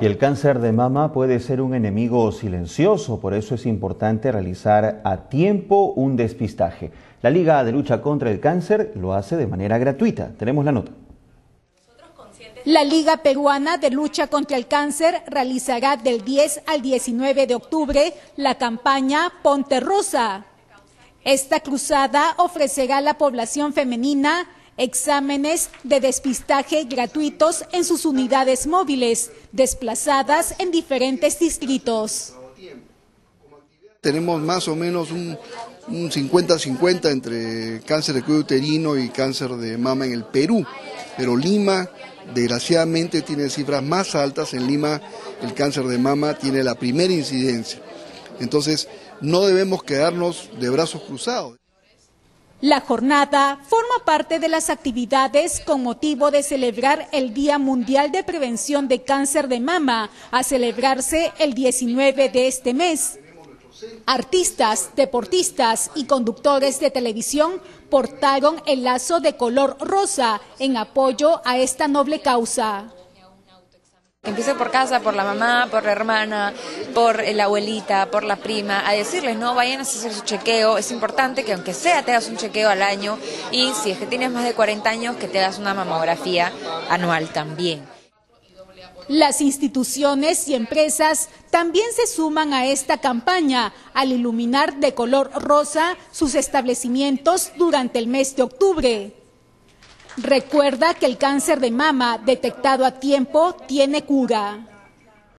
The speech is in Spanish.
Y el cáncer de mama puede ser un enemigo silencioso, por eso es importante realizar a tiempo un despistaje. La Liga de Lucha contra el Cáncer lo hace de manera gratuita. Tenemos la nota. La Liga Peruana de Lucha contra el Cáncer realizará del 10 al 19 de octubre la campaña Ponte Rosa. Esta cruzada ofrecerá a la población femenina exámenes de despistaje gratuitos en sus unidades móviles, desplazadas en diferentes distritos. Tenemos más o menos un 50-50 entre cáncer de cuello uterino y cáncer de mama en el Perú, pero Lima desgraciadamente tiene cifras más altas, en Lima el cáncer de mama tiene la primera incidencia. Entonces, no debemos quedarnos de brazos cruzados. La jornada forma parte de las actividades con motivo de celebrar el Día Mundial de Prevención de Cáncer de Mama, a celebrarse el 19 de este mes. Artistas, deportistas y conductores de televisión portaron el lazo de color rosa en apoyo a esta noble causa. Empiece por casa, por la mamá, por la hermana, por la abuelita, por la prima, a decirles, no, vayan a hacer su chequeo. Es importante que aunque sea te hagas un chequeo al año y si es que tienes más de 40 años, que te hagas una mamografía anual también. Las instituciones y empresas también se suman a esta campaña al iluminar de color rosa sus establecimientos durante el mes de octubre. Recuerda que el cáncer de mama detectado a tiempo tiene cura.